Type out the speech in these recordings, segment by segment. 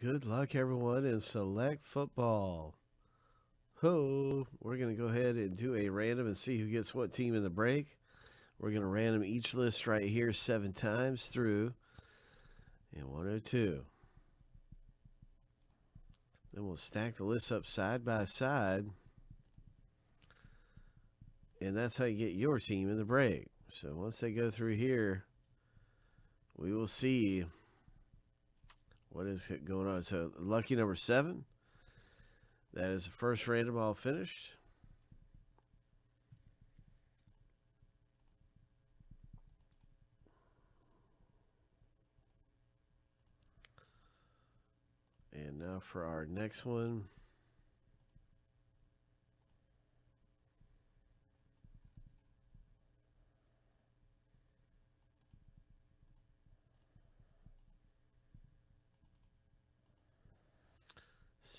Good luck, everyone, in select football. Ho! We're going to go ahead and do a random and see who gets what team in the break. We're going to random each list right here seven times through in 102. Then we'll stack the lists up side by side. And that's how you get your team in the break. So once they go through here, we will see what is going on. So lucky number seven. That is the first random all finished. And now for our next one.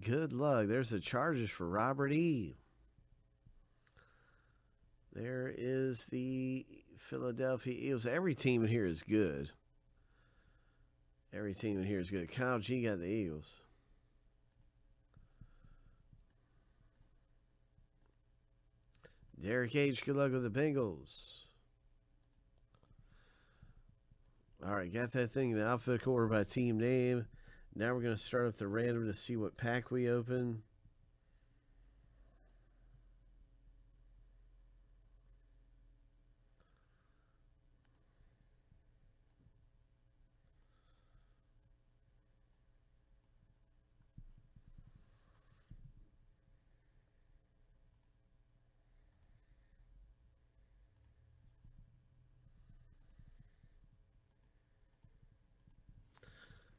Good luck. There's the Chargers for Robert E. There is the Philadelphia Eagles. Every team in here is good. Every team in here is good. Kyle G got the Eagles. Derek H, good luck with the Bengals. All right, got that thing in alphabetical order by team name. Now we're going to start up the random to see what pack we open.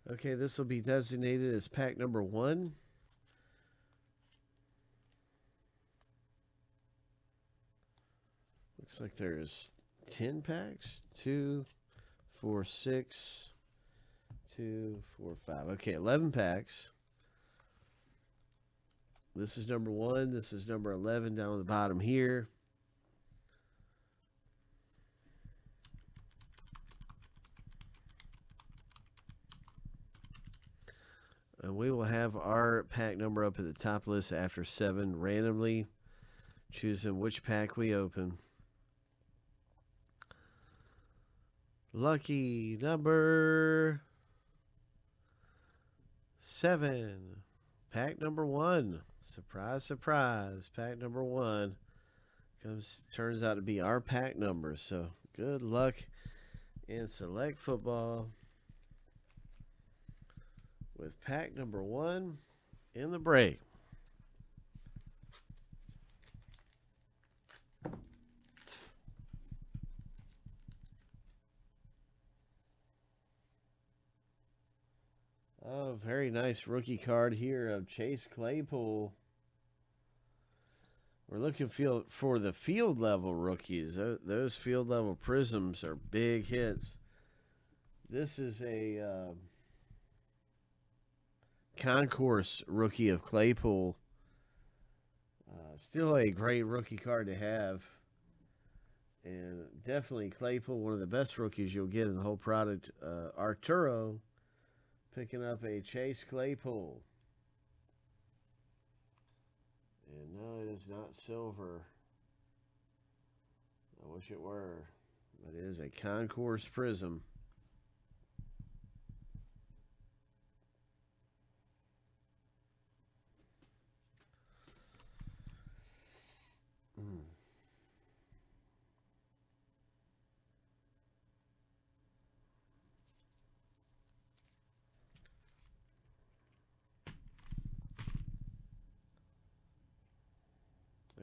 Okay, this will be designated as pack number one. Looks like there's 10 packs. Two, four, six, two, four, five. Okay, 11 packs. This is number one. This is number 11 down on the bottom here. And we will have our pack number up at the top list after seven, randomly choosing which pack we open. Lucky number seven. Pack number one. Surprise, surprise. Pack number one comes turns out to be our pack number. So good luck in select football with pack number one in the break. Oh, very nice rookie card here of Chase Claypool. We're looking for the field level rookies. Those field level prisms are big hits. This is a. Uh, concourse rookie of Claypool. Uh, still a great rookie card to have. And definitely Claypool, one of the best rookies you'll get in the whole product. Uh, Arturo picking up a Chase Claypool. And no, it is not silver. I wish it were. But it is a concourse prism.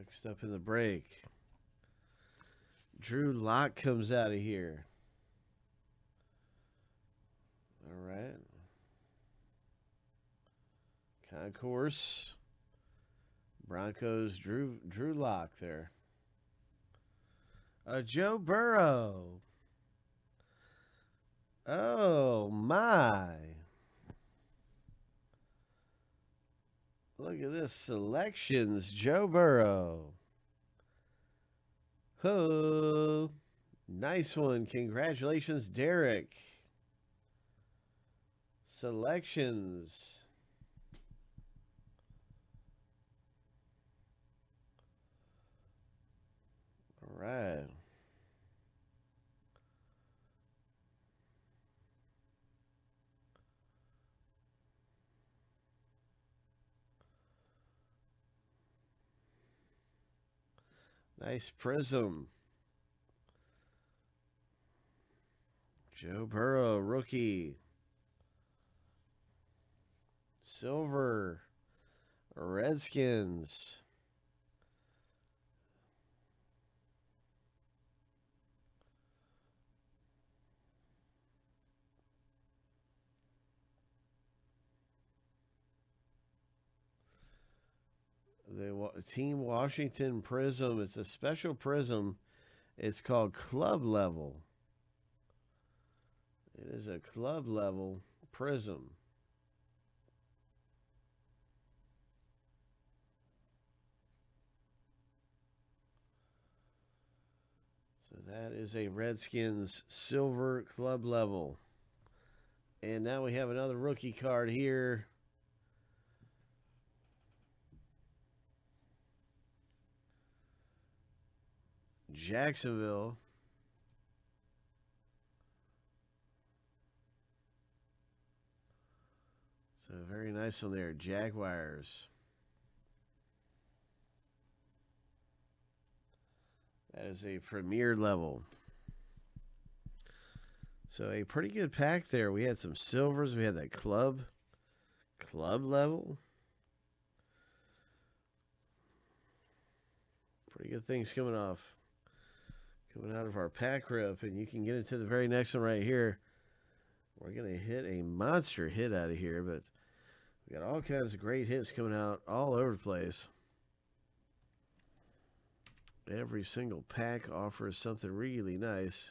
Next up in the break, Drew Lock comes out of here. All right. Concourse. Broncos Drew Drew Lock there. Uh, Joe Burrow. Oh my. Look at this selections, Joe Burrow. Oh, nice one. Congratulations, Derek. Selections. All right. Nice prism. Joe Burrow, rookie. Silver. Redskins. The Team Washington Prism. It's a special prism. It's called Club Level. It is a club level prism. So that is a Redskins silver club level. And now we have another rookie card here. Jacksonville. So very nice one there, Jaguars. That is a premier level. So a pretty good pack there. We had some silvers. We had that club, club level. Pretty good things coming off coming out of our pack rip, and you can get into the very next one right here. We're going to hit a monster hit out of here, but we got all kinds of great hits coming out all over the place. Every single pack offers something really nice.